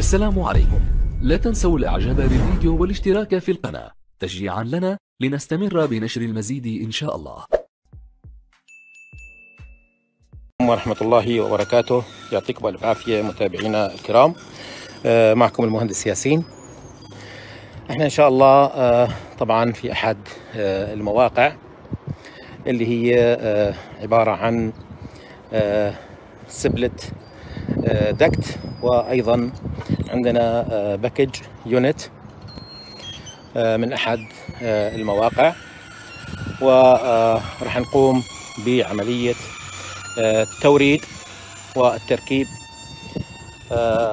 السلام عليكم. لا تنسوا الإعجاب بالفيديو والاشتراك في القناة. تشجيعا لنا لنستمر بنشر المزيد إن شاء الله. ورحمة الله وبركاته. يعطيكم ألف عافية متابعينا الكرام. آه، معكم المهندس ياسين. إحنا إن شاء الله آه، طبعا في أحد آه، المواقع اللي هي عبارة عن split duct وأيضا عندنا package unit من أحد المواقع. وراح نقوم بعملية التوريد والتركيب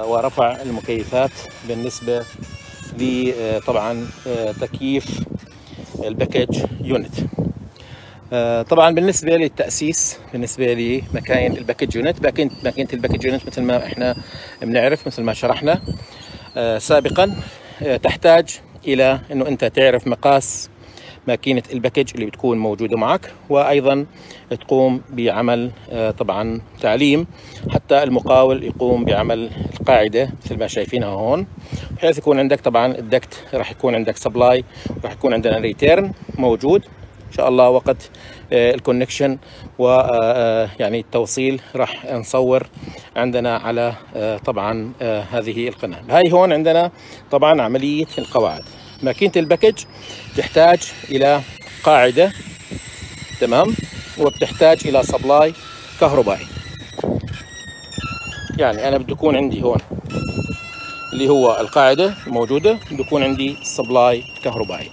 ورفع المكيفات بالنسبة لطبعا تكييف ال package unit طبعا بالنسبة للتأسيس بالنسبة لمكاين ال package unit. ماكينة ال package unit مثل ما إحنا بنعرف مثل ما شرحنا. سابقا تحتاج إلى أنه أنت تعرف مقاس ماكينة ال package اللي بتكون موجودة معك وأيضا تقوم بعمل آه، طبعا تعليم حتى المقاول يقوم بعمل القاعدة مثل ما شايفينها هون. بحيث يكون عندك طبعا ال duct راح يكون عندك supply راح يكون عندنا return موجود. إن شاء الله وقت آه، ال connection و آه، يعني التوصيل راح نصور عندنا على طبعا هذه القناة. هاي هون عندنا طبعا عملية القواعد. ماكينة ال package تحتاج إلى قاعدة تمام؟ وبتحتاج إلى supply كهربائي. يعني أنا بده يكون عندي هون اللي هو القاعدة الموجوده بده يكون عندي supply كهربائي.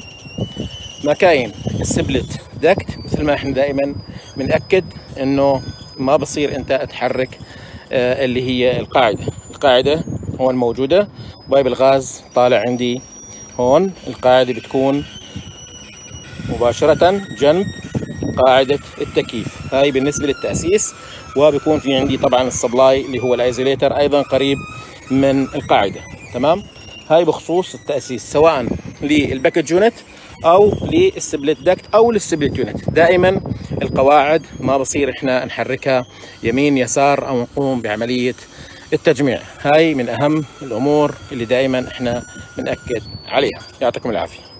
مكاين ال split duct مثل ما إحنا دائما بنأكد إنه ما بصير أنت تحرك آه اللي هي القاعدة. القاعدة هون موجودة pipe الغاز طالع عندي هون. القاعدة بتكون مباشرة جنب قاعدة التكييف. هاي بالنسبة للتأسيس وبيكون في عندي طبعا ال supply اللي هو ال isolator أيضا قريب من القاعدة. تمام؟ هاي بخصوص التأسيس سواء لل package unit أو لل split duct أو لل split unit. دائما القواعد ما بصير إحنا نحركها يمين يسار أو نقوم بعملية التجميع. هاي من أهم الأمور اللي دائما إحنا بنأكد عليها. يعطيكم العافية.